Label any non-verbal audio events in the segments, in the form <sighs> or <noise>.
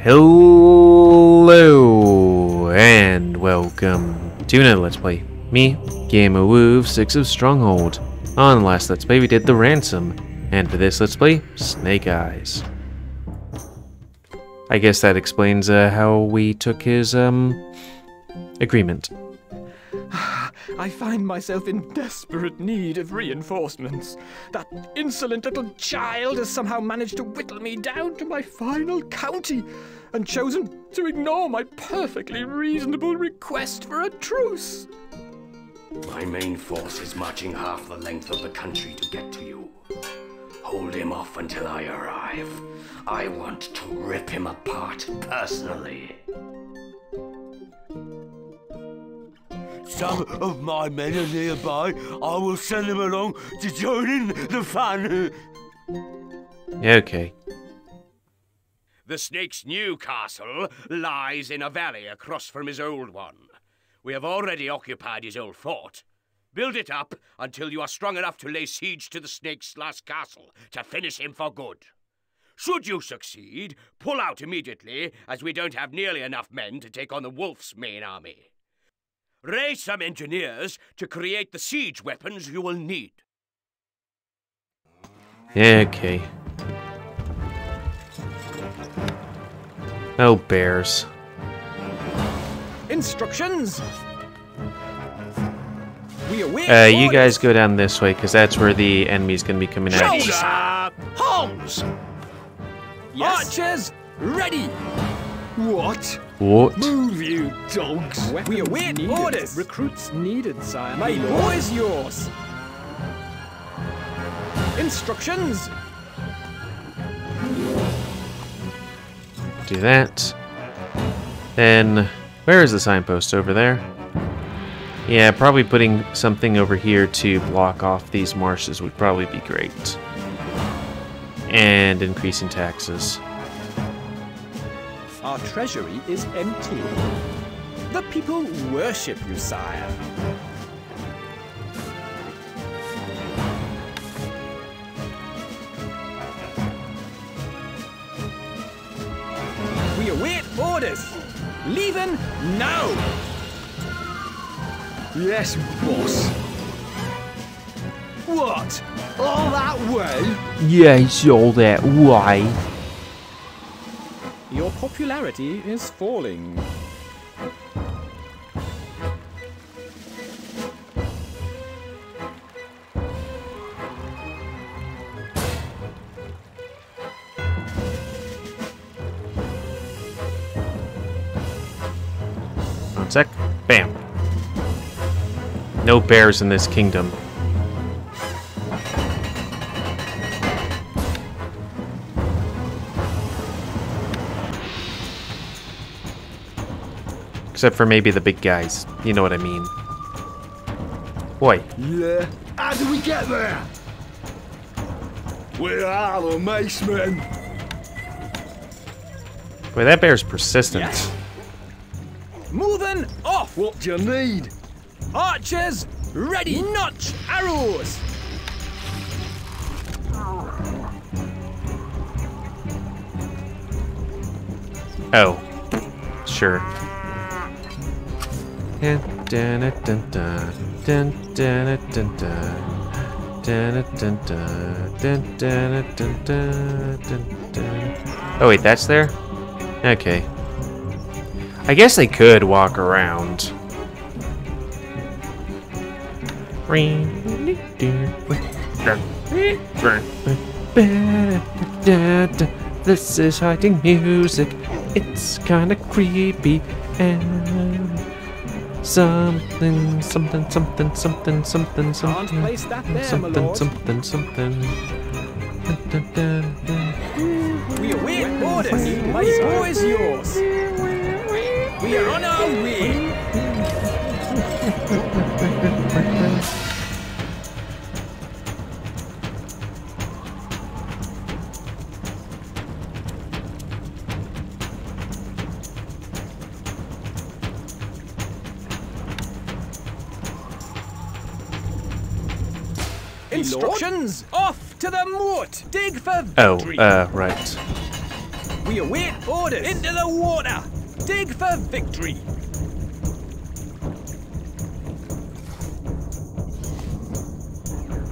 Hello and welcome to another Let's Play. Me, GamerWolfSix of Stronghold. On last Let's Play we did the Ransom, and for this Let's Play, Snake Eyes. I guess that explains uh, how we took his, um, agreement. <sighs> I find myself in desperate need of reinforcements. That insolent little child has somehow managed to whittle me down to my final county and chosen to ignore my perfectly reasonable request for a truce. My main force is marching half the length of the country to get to you. Hold him off until I arrive. I want to rip him apart personally. Some of my men are nearby. I will send them along to join in the fun. Okay. The snake's new castle lies in a valley across from his old one. We have already occupied his old fort. Build it up until you are strong enough to lay siege to the snake's last castle to finish him for good. Should you succeed, pull out immediately, as we don't have nearly enough men to take on the wolf's main army. Raise some engineers to create the siege weapons you will need. Okay. Oh, bears. Instructions! We await Uh, you guys go down this way, because that's where the enemy's gonna be coming at you. Shoulder! Holmes! Archers, ready! What? What? Move, you dogs! We await orders! Recruits needed, sire. My boy is yours! Instructions! Do that. Then, where is the signpost? Over there? Yeah, probably putting something over here to block off these marshes would probably be great. And increasing taxes. Our treasury is empty. The people worship you, sire. We await orders. Leaving now. Yes, boss. What? All that way? Yes, all that way. Popularity is falling. One sec. Bam. No bears in this kingdom. Except for maybe the big guys. You know what I mean. Boy, Yeah. How do we get there? We're the macemen? boy, that bear's persistent. Yes. Moving off. What do you need? Archers, ready. Notch arrows. Oh, sure. Oh wait, that's there? Okay. I guess they could walk around. This is hiding music. It's kinda creepy and something, something, something, something, something, something, there, something, something, something. Dun, dun, dun. We await orders. My boy is yours. We are on our way. Instructions off to the moat. Dig for Oh, victory. uh, right. We await orders. Into the water. Dig for victory.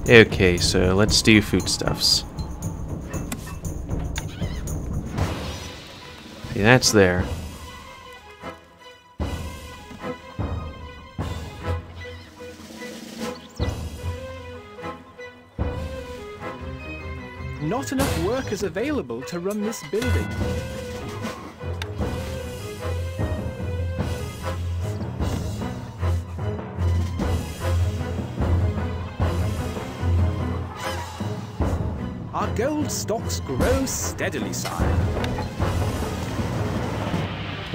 Okay, so let's do foodstuffs. See, that's there. Not enough workers available to run this building. Our gold stocks grow steadily, sire.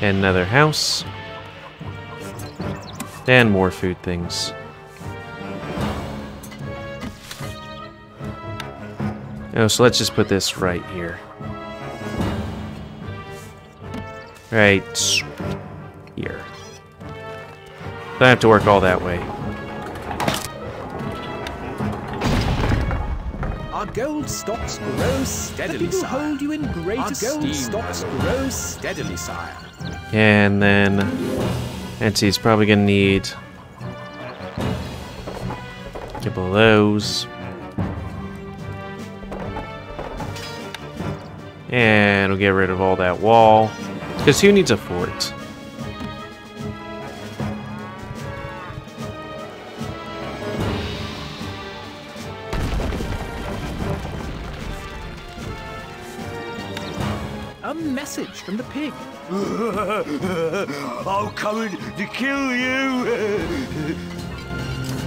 Another house. And more food things. Oh, so let's just put this right here. Right here. Don't have to work all that way. Our gold stocks grow steadily, sire. hold you in great Our gold stocks grow steadily, sire. And then, let's see, it's probably gonna need a couple of those. And we'll get rid of all that wall. Because who needs a fort? A message from the pig. I'm coming to kill you.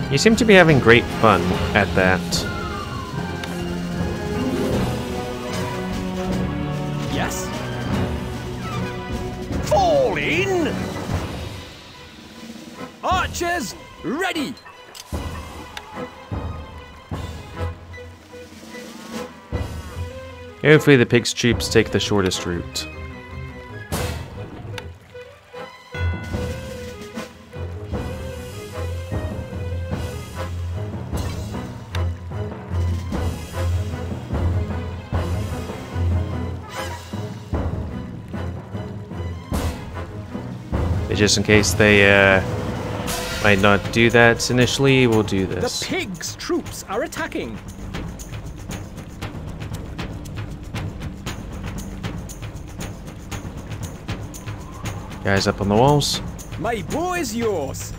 You seem to be having great fun at that. Ready! Hopefully the pig's troops take the shortest route. Just in case they uh, might not do that initially, we'll do this. The pig's troops are attacking. Guys up on the walls. My bow is yours.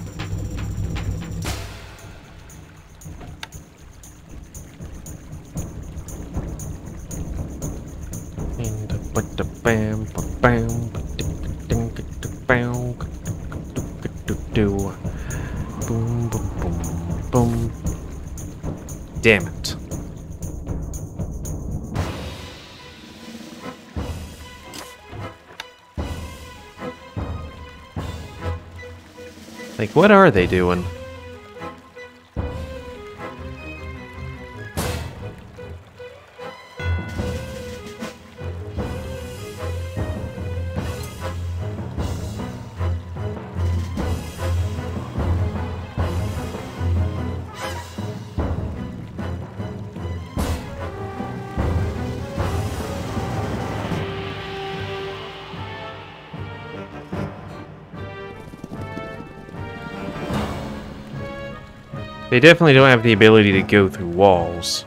What are they doing? They definitely don't have the ability to go through walls.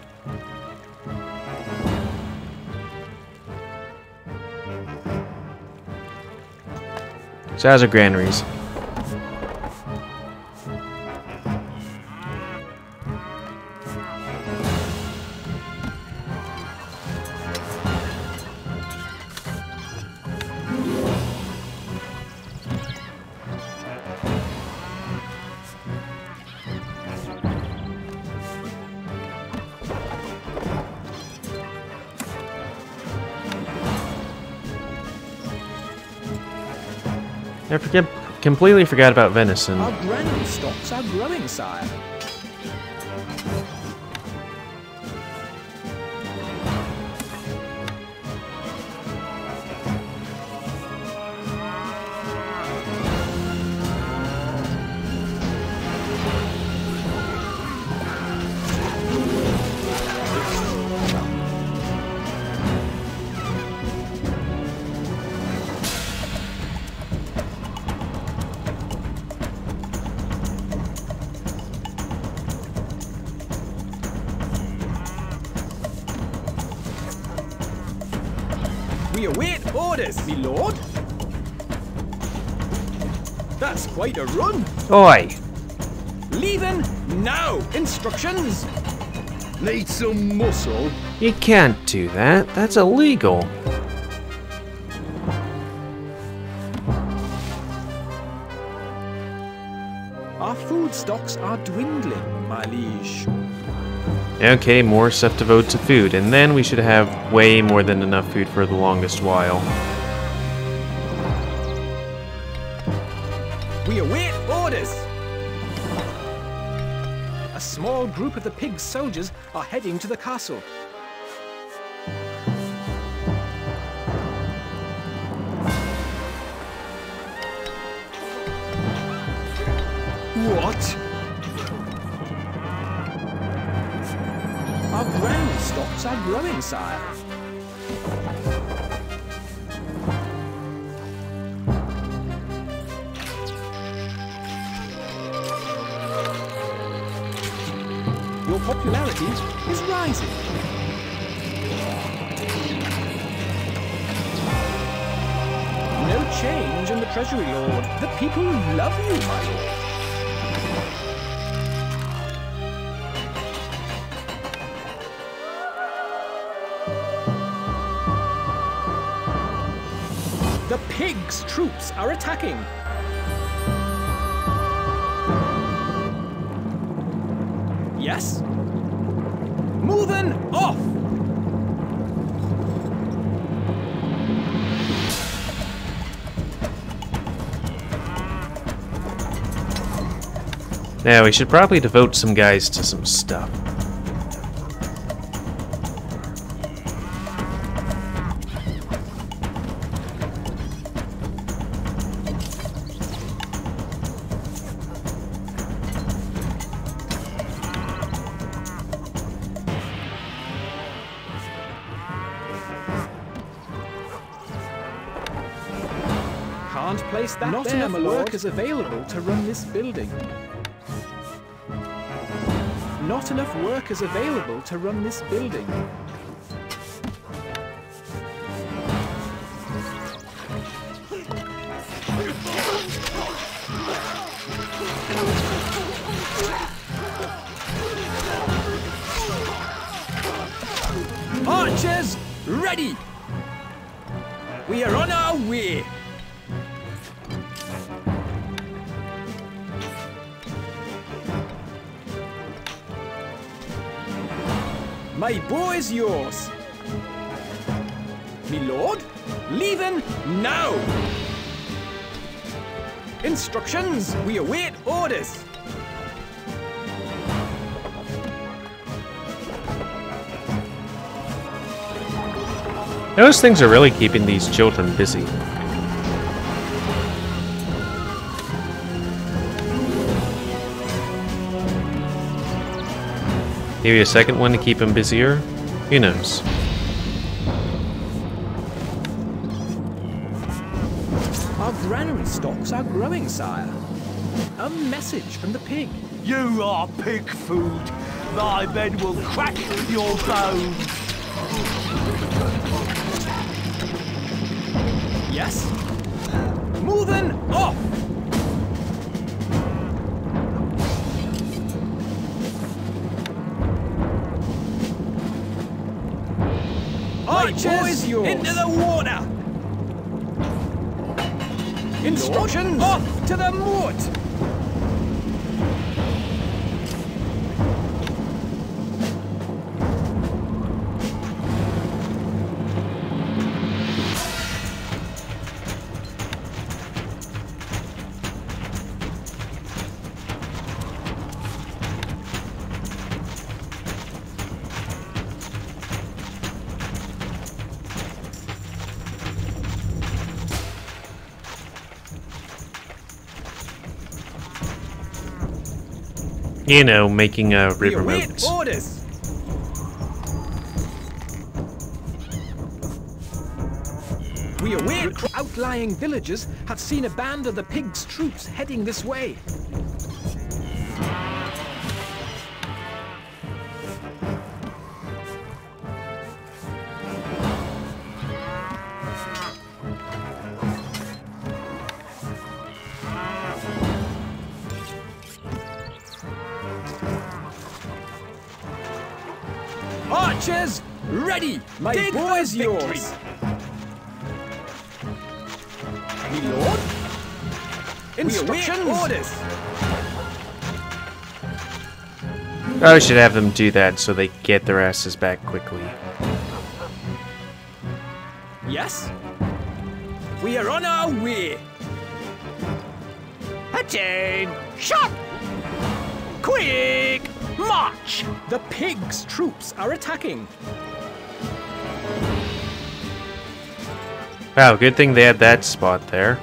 So how's our granaries? Completely forgot about venison. Our stocks are growing, sire. Await orders, me lord. That's quite a run. Oi! Leaving now. Instructions. Need some muscle? You can't do that. That's illegal. Our food stocks are dwindling, my liege. Okay, more stuff to vote to food, and then we should have way more than enough food for the longest while. We await orders. A small group of the pig soldiers are heading to the castle. What? Your popularity is rising. No change in the Treasury, Lord. The people love you, my lord. Troops are attacking. Yes? Moving off! Now, we should probably devote some guys to some stuff. Workers available to run this building. Not enough workers available to run this building. Archers, ready! We are on our way! My bow is yours. Me lord, leaving now. Instructions, we await orders. Those things are really keeping these children busy. Maybe a second one to keep him busier? Who knows? Our granary stocks are growing, sire. A message from the pig. You are pig food. Thy bed will crack your bones. Yes? Moving off! Archers, into the water! Instructions off to the moat! You know, making a We river await moat. orders! We await outlying villages have seen a band of the pigs' troops heading this way. Archers, ready! My Dig for boy's yours! Me lord? Instructions! orders! I should have them do that so they get their asses back quickly. Yes? We are on our way! Attain! Shot! Quick! March! The pigs' troops are attacking! Wow, good thing they had that spot there.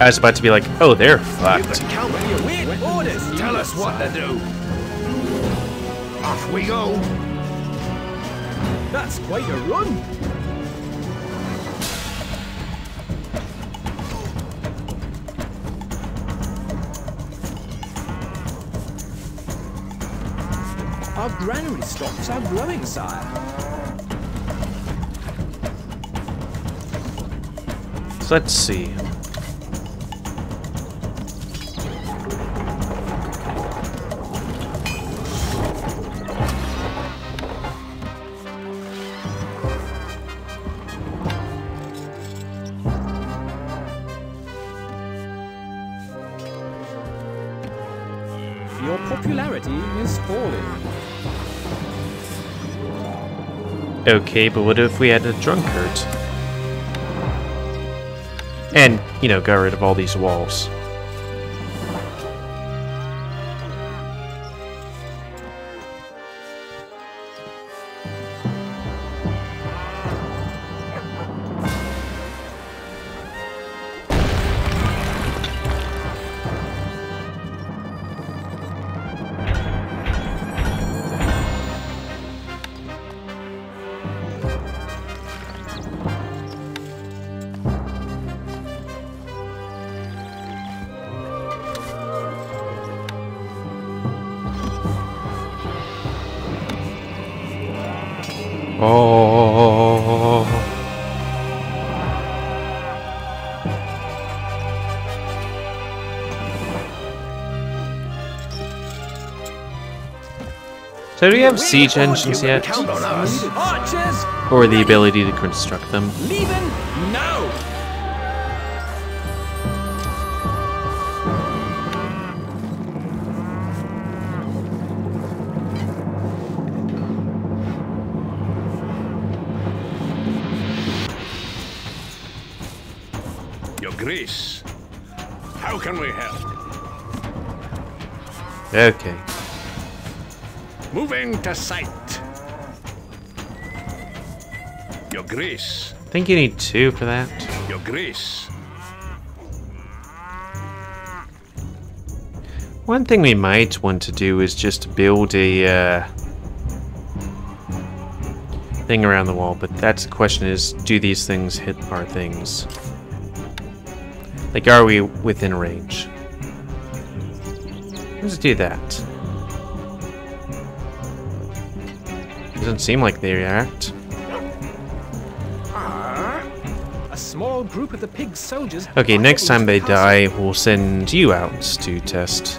I was about to be like, oh, they're fucked. We await orders! Tell us what to do. Off we go. That's quite a run! Our granary stocks are growing, sire. Let's see. Okay, but what if we had a drunkard? And, you know, got rid of all these walls. So do we have siege engines yet? Count on us. Archers, Or the ability to construct them? Your Grace, how can we help? Okay. Moving to sight. Your Grace, I think you need two for that. Your Grace. One thing we might want to do is just build a uh, thing around the wall, but that's the question is, do these things hit our things? Like, are we within range? Let's do that. Doesn't seem like they react. A small group of the pig soldiers. Okay, next time they die, we'll send you out to test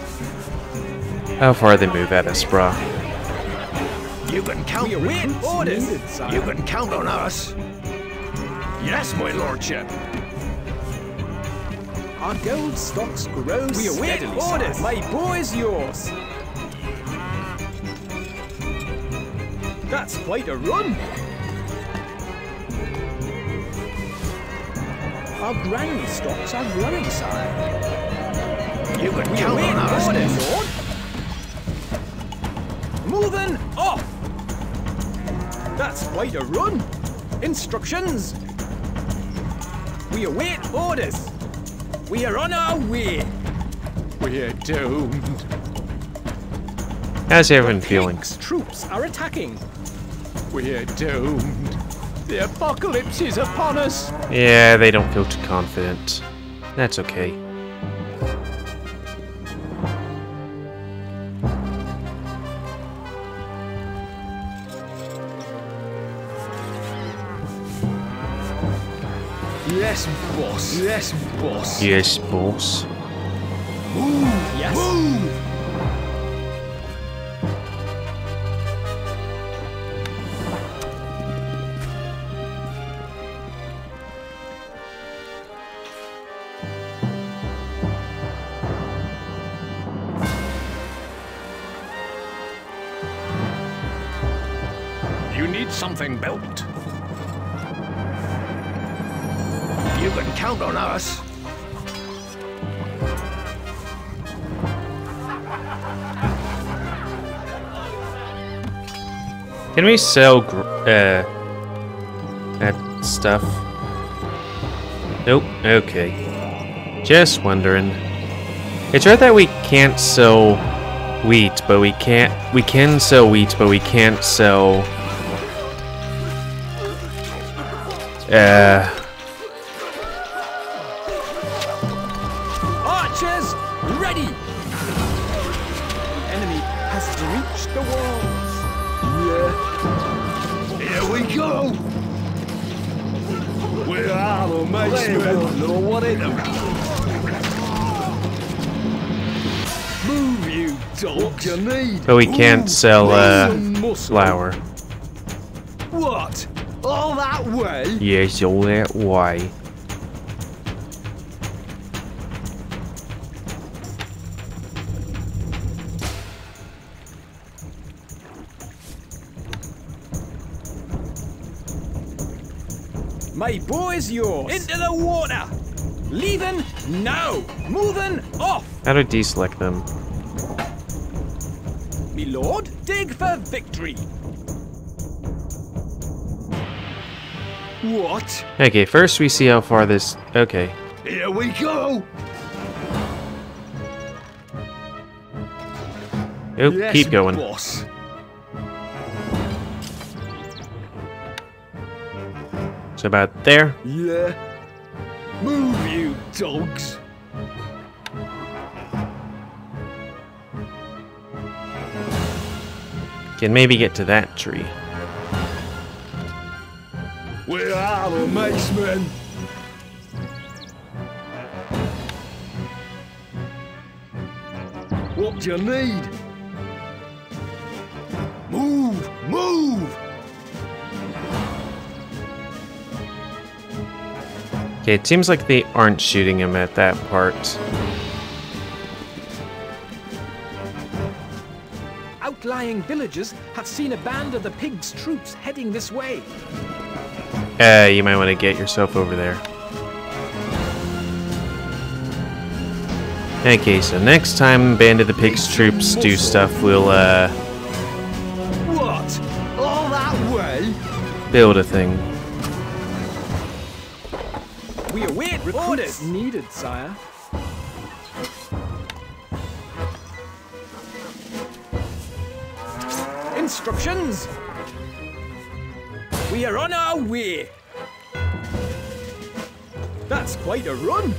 how far they move at us, brah. You can count. We await orders. You can count on us. Yes, my lordship. Our gold stocks grow We await steadily, orders. sire. My boy's yours. That's quite a run. Our granary stocks are growing, sire. You can We count await on us. orders, lord. Moving off. That's quite a run. Instructions. We await orders. We are on our way. We're doomed. How's everyone feeling? Pigs' troops are attacking. We're doomed. The apocalypse is upon us. Yeah, they don't feel too confident. That's okay. Yes, boss. Yes, boss. Yes, boss. Yes. You something built. You can count on us. Can we sell uh that stuff? Nope. Okay. Just wondering. It's right that we can't sell wheat, but we can't. We can sell wheat, but we can't sell. Uh, Archers, ready! The enemy has breached the walls. Yeah. Here we go. Where are the mates? know what it Move, you dogs. you need. but we can't sell uh Muscle. flour. What? All that way? Yes, all that way. My boy's yours. Into the water. Leaving now. Moving off. How to deselect them? Me lord, dig for victory. What? Okay, first we see how far this. Okay. Here we go. Oh, nope, Yes, keep going. boss. So about there. Yeah. Move, you dogs. Can maybe get to that tree. Where are mates, men? What do you need? Move! Move! Okay, it seems like they aren't shooting him at that part. Outlying villagers have seen a band of the pigs' troops heading this way. Uh, you might want to get yourself over there. Okay, so next time Band of the Pigs troops do stuff, we'll uh, What? All that way? build a thing. We await orders. needed, sire. Instructions. We are on our way. That's quite a run.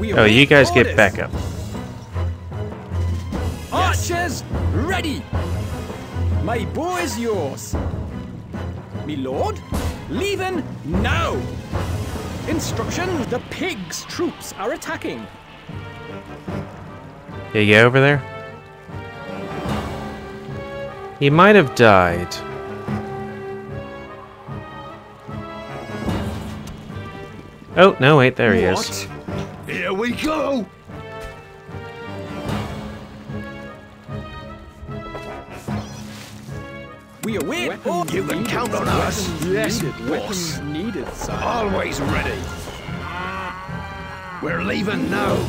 We Oh, you guys get back up. Archers, ready! My bow is yours. Me lord, leaving now! Instruction, the pigs' troops are attacking. Yeah, you get over there? He might have died. Oh, no, wait, there he is. Here we go! We await orders. You can count on us. Yes, needed, boss. needed, sire. Always ready. We're leaving now.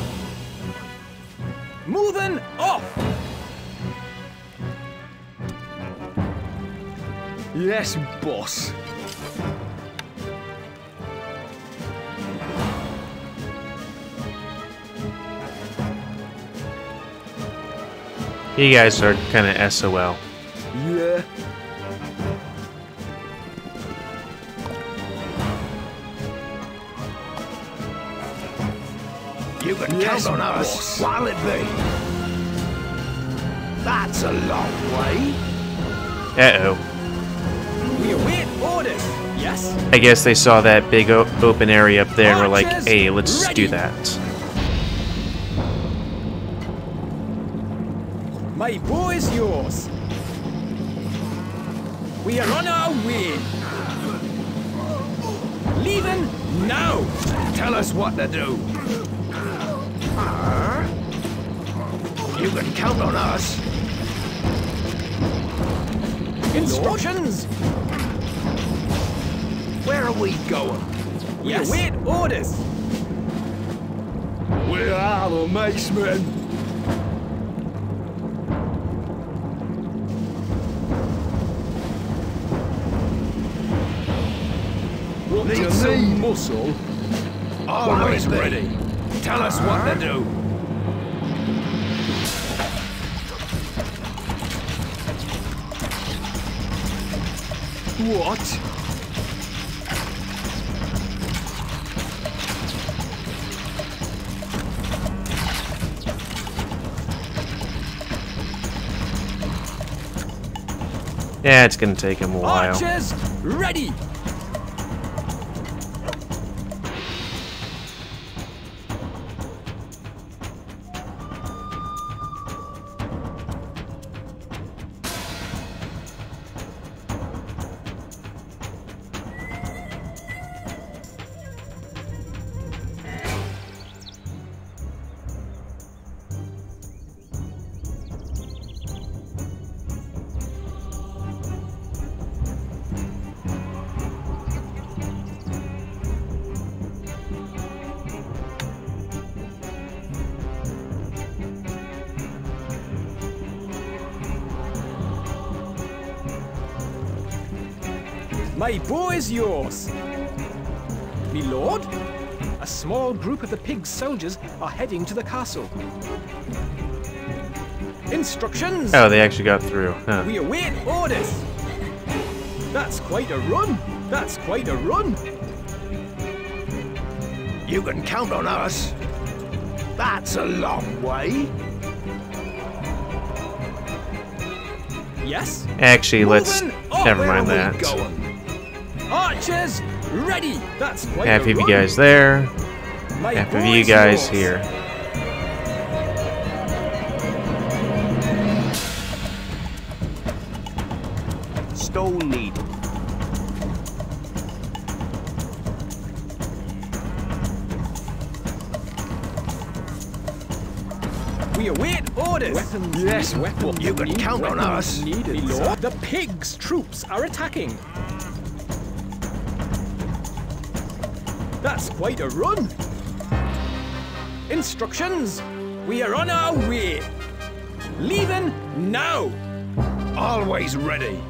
Moving off! Yes, boss. You guys are kind of SOL. Yeah. You can Yes, count on us. boss. What'll it be? That's a long way. Uh oh. We await orders. Yes? I guess they saw that big o- open area up there and were like, hey, let's just do that. My bow is yours. We are on our way. Leaving now. Tell us what to do. You can count on us. Instructions. Where are we going? We Yes. await orders. We are the macemen. Want Need to some know muscle? Always ready. Tell us what to do. What? Yeah, it's gonna take him a while. Archers, ready. My bow is yours. Me lord, a small group of the pig soldiers are heading to the castle. Instructions. Oh, they actually got through. Huh. We await orders. That's quite a run. That's quite a run. You can count on us. That's a long way. Yes? Actually, let's Moving up. never mind are we that. Going? Archers, ready. That's quite Half a of you guys there, My half of you guys yours. here. Stone needle. We await orders. Weapons. Yes, weapons. you can count on us. Needed, The pigs' troops are attacking. That's quite a run. Instructions. We are on our way. Leaving now. Always ready.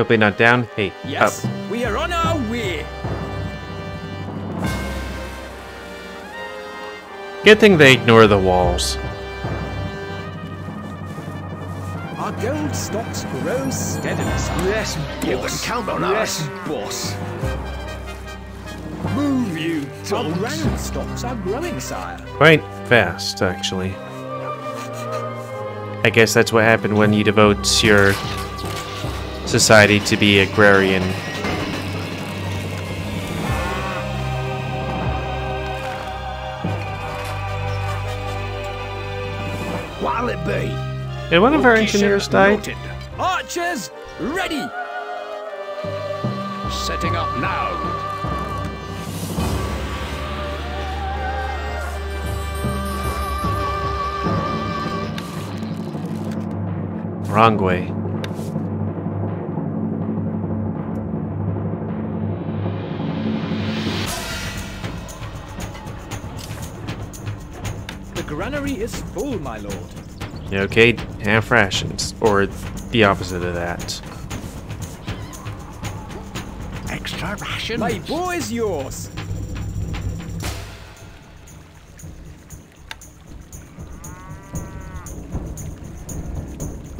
Hopefully not down. Hey, Yes, up. we are on our way. Good thing they ignore the walls. Our gold stocks grow steadily. sire. Yes, You can count on Yes, us. boss. Move, you Our dogs. ground stocks are growing, sire. Quite fast, actually. I guess that's what happened when you devote your society to be agrarian. What'll it be? Did one of our engineers sir, die? Archers, ready. Setting up now. Wrong way. granary is full, my lord. Okay, half rations, or the opposite of that. Extra rations. My boy is yours.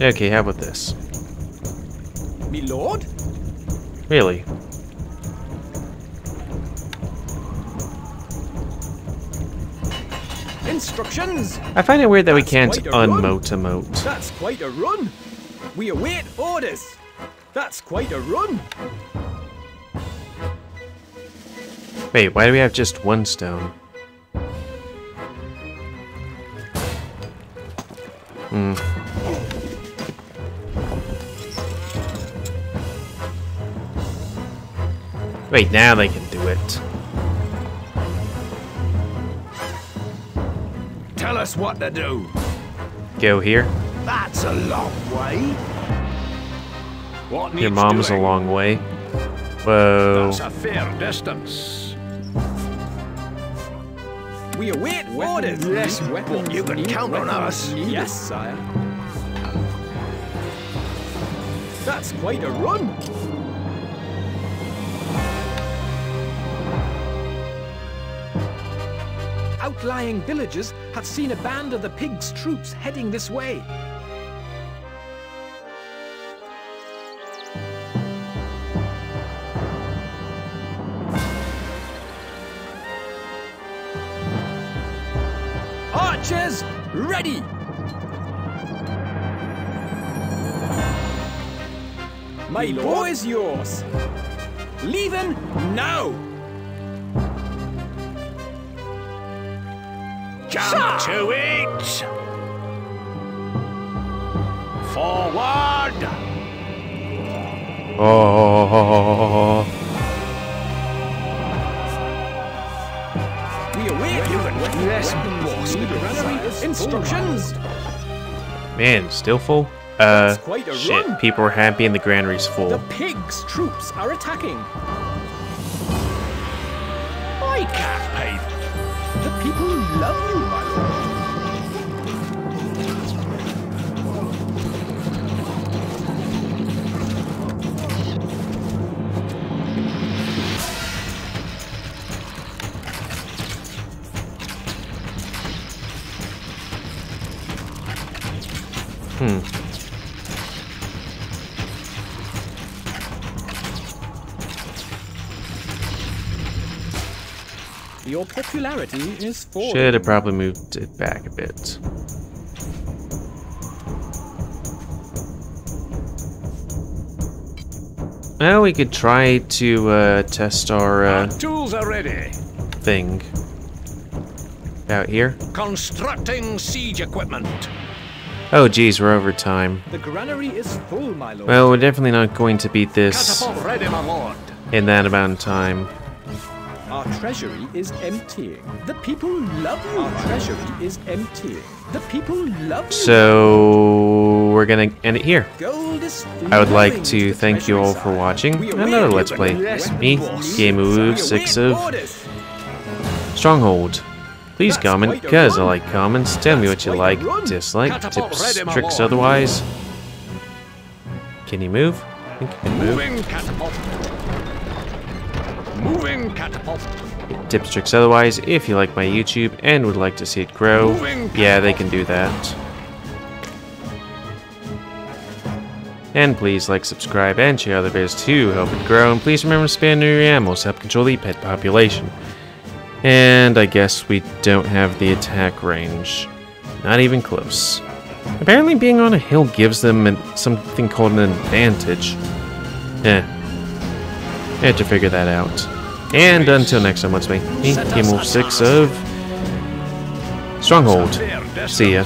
Okay, how about this? Me lord? Really? Instructions! I find it weird that we can't quite a run. unmote emote. That's quite a run! We await orders! That's quite a run! Wait, why do we have just one stone? Hmm. Wait, now they can do it. Us what to do. Go here. That's a long way. What Your needs mom's a long way. Whoa. That's a fair distance. We await orders! Yes, weapons but you can need- count on us. Yes, sire. That's quite a run! Outlying villages have seen a band of the pigs' troops heading this way. Archers, ready! My bow is yours. Leaving now! Jump to it! Forward! Oh. We await You can weapons- yes, weapons boss. need instructions. Man, still full? Uh, quite a shit. run. People are happy and the granary's full. The pigs' troops are attacking. I can't pay The people love you, my lord. Popularity is falling. Should have probably moved it back a bit. Well, we could try to uh, test our uh, Tools are ready. thing. Out here. Constructing siege equipment. Oh geez, we're over time. The granary is full, my lord. Well, we're definitely not going to beat this ready, in that amount of time. Treasury is emptying. The people love you. Our treasury is emptying. The people love you. So we're gonna end it here. I would like to thank you all for watching another Let's Play. Me, boss. GamerWolfSix of. Stronghold. Please comment, because I like comments. Tell me what you like, dislike, tips, tricks otherwise. Can you move? I think you can move. Moving catapult. Tips, tricks otherwise. If you like my YouTube and would like to see it grow, yeah, they can do that. And please like, subscribe, and share other videos to help it grow. And please remember to spam your animals to help control the pet population. And I guess we don't have the attack range. Not even close. Apparently being on a hill gives them an, something called an advantage. Eh. I have to figure that out. And until next time, let's me of 6 of Stronghold. See ya.